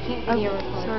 can't video oh, record.